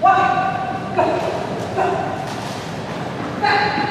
One, go, go, back.